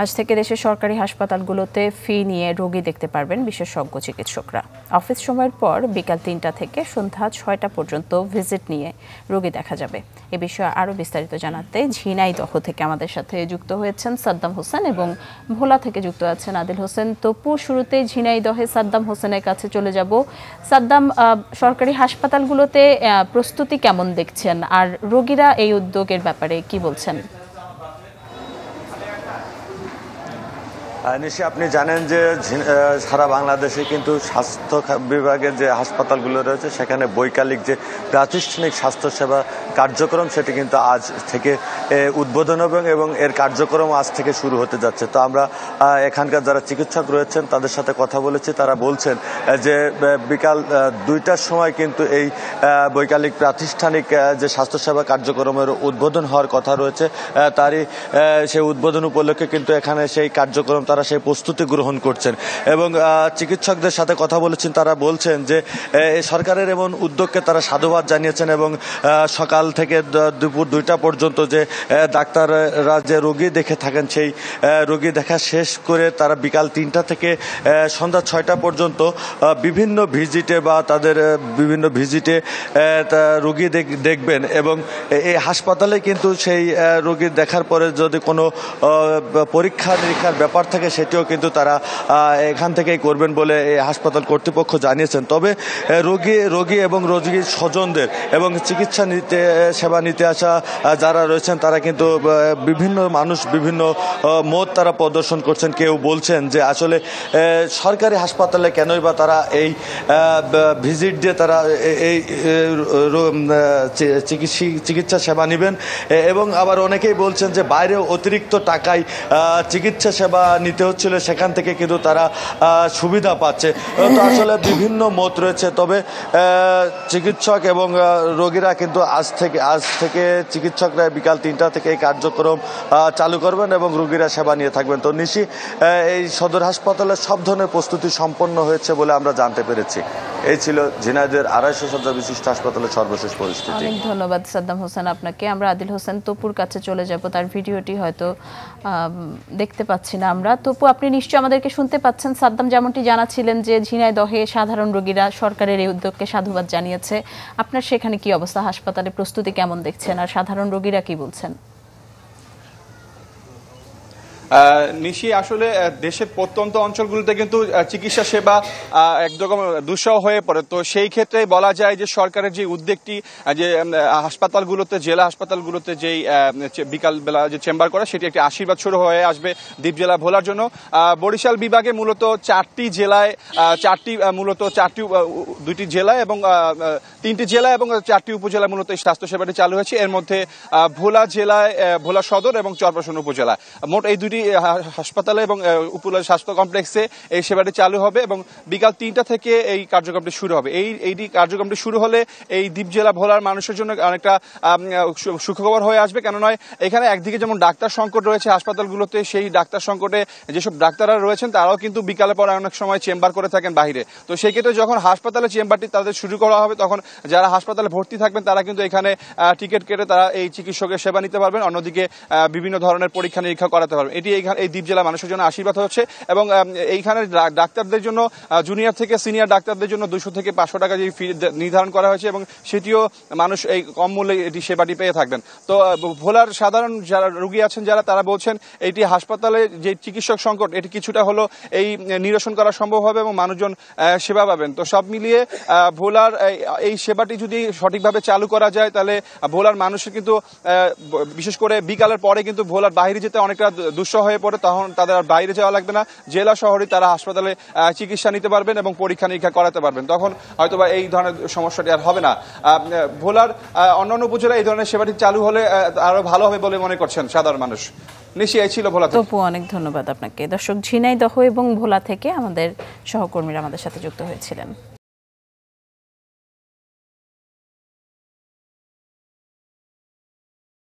আজ থেকে দেশের সরকারি হাসপাতালগুলোতে ফি নিয়ে রোগী দেখতে পারবেন বিশেষজ্ঞ চিকিৎসকরা। অফিস সময়ের পর বিকাল তিনটা থেকে সন্ধ্যা ছয়টা পর্যন্ত ভিজিট নিয়ে রোগী দেখা যাবে। এ বিষয়ে আরও বিস্তারিত জানাতে ঝিনাইদহ থেকে আমাদের সাথে যুক্ত হয়েছেন সাদ্দাম হোসেন এবং ভোলা থেকে যুক্ত আছেন আদিল হোসেন। তপু শুরুতে ঝিনাইদহে সাদ্দাম হোসেনের কাছে চলে যাব। সাদ্দাম সরকারি হাসপাতালগুলোতে প্রস্তুতি কেমন দেখছেন? আর রোগীরা এই উদ্যোগের ব্যাপারে কি বলছেন? নিশ্চয়ই আপনি জানেন যে সারা বাংলাদেশে কিন্তু স্বাস্থ্য বিভাগের যে হাসপাতালগুলো রয়েছে, সেখানে বৈকালিক যে প্রাতিষ্ঠানিক স্বাস্থ্যসেবা কার্যক্রম, সেটি কিন্তু আজ থেকে উদ্বোধন হবে এবং এর কার্যক্রম আজ থেকে শুরু হতে যাচ্ছে। তো আমরা এখানকার যারা চিকিৎসক রয়েছেন, তাদের সাথে কথা বলেছি। তারা বলছেন যে বিকাল দুইটার সময় কিন্তু এই বৈকালিক প্রাতিষ্ঠানিক যে স্বাস্থ্যসেবা কার্যক্রমের উদ্বোধন হওয়ার কথা রয়েছে। তারই সেই উদ্বোধন উপলক্ষে কিন্তু এখানে সেই কার্যক্রম তারা সেই প্রস্তুতি গ্রহণ করছেন। এবং চিকিৎসকদের সাথে কথা বলেছেন, তারা বলছেন যে সরকারের এমন উদ্যোগকে তারা সাধুবাদ জানিয়েছেন এবং সকাল থেকে দুপুর দুইটা পর্যন্ত যে ডাক্তাররা যে রোগী দেখে থাকেন, সেই রোগী দেখা শেষ করে তারা বিকাল তিনটা থেকে সন্ধ্যা ছয়টা পর্যন্ত বিভিন্ন ভিজিটে বা তাদের বিভিন্ন ভিজিটে রোগী দেখবেন। এবং এই হাসপাতালে কিন্তু সেই রোগী দেখার পরে যদি কোনো পরীক্ষা নিরীক্ষার ব্যাপার থাকে থাকে, সেটিও কিন্তু তারা এখান থেকেই করবেন বলে হাসপাতাল কর্তৃপক্ষ জানিয়েছেন। তবে রোগী রোগী এবং রোগীর স্বজনদের এবং চিকিৎসা নিতে সেবা নিতে আসা যারা রয়েছেন, তারা কিন্তু বিভিন্ন মানুষ, বিভিন্ন মত তারা প্রদর্শন করছেন। কেউ বলছেন যে আসলে সরকারি হাসপাতালে কেনই বা তারা এই ভিজিট দিয়ে তারা এই চিকিৎসা সেবা নেবেন। এবং আবার অনেকেই বলছেন যে বাইরে অতিরিক্ত টাকায় চিকিৎসা সেবা নিতে হচ্ছিল, সেখান থেকে কিন্তু তারা সুবিধা পাচ্ছে। তো আসলে বিভিন্ন মত রয়েছে, তবে চিকিৎসক এবং রোগীরা কিন্তু আজ থেকে আজ থেকে চিকিৎসকরা বিকাল তিনটা থেকে এই কার্যক্রম চালু করবেন এবং রোগীরা সেবা নিয়ে থাকবেন। তো নিশি এই সদর হাসপাতালে সব ধরনের প্রস্তুতি সম্পন্ন হয়েছে বলে আমরা জানতে পেরেছি। এই ছিল ঝিনাইদের আড়াইশো শয্যা বিশিষ্ট হাসপাতালের সর্বশেষ পরিস্থিতি। অনেক ধন্যবাদ সাদ্দাম হোসেন আপনাকে। আমরা আদিল হোসেন তপুর কাছে চলে যাব, তার ভিডিওটি হয়তো দেখতে পাচ্ছি না আমরা। তপু আপনি নিশ্চয়ই আমাদেরকে শুনতে পাচ্ছেন। সাদ্দাম যেমনটি জানাচ্ছিলেন যে ঝিনাইদহে সাধারণ রোগীরা সরকারের এই উদ্যোগকে সাধুবাদ জানিয়েছে। আপনার সেখানে কি অবস্থা? হাসপাতালে প্রস্তুতি কেমন দেখছেন? আর সাধারণ রোগীরা কি বলছেন? নিশি, আসলে দেশের প্রত্যন্ত অঞ্চলগুলোতে কিন্তু চিকিৎসা সেবা একদম দুঃসহ হয়ে পড়ে। তো সেই ক্ষেত্রে বলা যায় যে, সরকারের যে উদ্যোগটি যে হাসপাতালগুলোতে, জেলা হাসপাতালগুলোতে যেই বিকালবেলা যে চেম্বার করা, সেটি একটি আশীর্বাদ শুরু হয়ে আসবে দ্বীপ জেলা ভোলার জন্য। বরিশাল বিভাগে মূলত চারটি জেলায় চারটি মূলত চারটি দুইটি জেলায় এবং তিনটি জেলা এবং চারটি উপজেলায় মূলত এই স্বাস্থ্যসেবাটি চালু হয়েছে। এর মধ্যে ভোলা জেলায় ভোলা সদর এবং চরপাশন উপজেলা মোট এই দুটি হাসপাতালে এবং উপজেলা স্বাস্থ্য কমপ্লেক্সে এই সেবাটি চালু হবে এবং বিকাল তিনটা থেকে এই কার্যক্রমটি শুরু হবে। এই এইটি কার্যক্রমটি শুরু হলে এই দ্বীপ জেলা ভোলার মানুষের জন্য অনেকটা সুখবর হয়ে আসবে। কেন নয় এখানে একদিকে যেমন ডাক্তার সংকট রয়েছে হাসপাতালগুলোতে, সেই ডাক্তার সংকটে যেসব ডাক্তাররা রয়েছেন, তারাও কিন্তু বিকালে পর অনেক সময় চেম্বার করে থাকেন বাহিরে তো সেই ক্ষেত্রে যখন হাসপাতালে চেম্বারটি তাদের শুরু করা হবে, তখন যারা হাসপাতালে ভর্তি থাকবেন, তারা কিন্তু এখানে টিকিট কেটে তারা এই চিকিৎসকের সেবা নিতে পারবেন। অন্যদিকে বিভিন্ন ধরনের পরীক্ষা নিরীক্ষা করাতে পারবেন। এটি এই দ্বীপ জেলা মানুষের জন্য আশীর্বাদ হচ্ছে এবং এইখানে ডাক্তারদের জন্য জুনিয়র থেকে সিনিয়র ডাক্তারদের জন্য দুশো থেকে পাঁচশো টাকা যে ফি নির্ধারণ করা হয়েছে এবং সেটিও মানুষ এই কম মূল্যে এটি সেবাটি পেয়ে থাকবেন। তো ভোলার সাধারণ যারা রুগী আছেন, যারা তারা বলছেন এটি হাসপাতালে যে চিকিৎসক সংকট, এটি কিছুটা হলো এই নিরসন করা সম্ভব হবে এবং মানুষজন সেবা পাবেন। তো সব মিলিয়ে ভোলার, এই সেবাটি যদি সঠিকভাবে চালু করা যায়, তাহলে ভোলার মানুষের কিন্তু বিশেষ করে বিকালের পরে কিন্তু ভোলার বাইরে যেতে অনেকটা দুঃসহ হয়ে পড়ে, তখন তাদের আর বাইরে যাওয়া লাগবে না। জেলা শহরে তারা হাসপাতালে চিকিৎসা নিতে পারবেন এবং পরীক্ষা নিরীক্ষা করাতে পারবেন। তখন হয়তোবা এই ধরনের সমস্যাটি আর হবে না। ভোলার অন্যান্য উপজেলা এই ধরনের সেবাটি চালু হলে আরও ভালো হবে বলে মনে করছেন সাধারণ মানুষ। ছিল ভোলা অনেক ধন্যবাদ আপনাকে। দর্শক ঝিনাইদহ এবং ভোলা থেকে আমাদের সহকর্মীরা আমাদের সাথে যুক্ত হয়েছিলেন।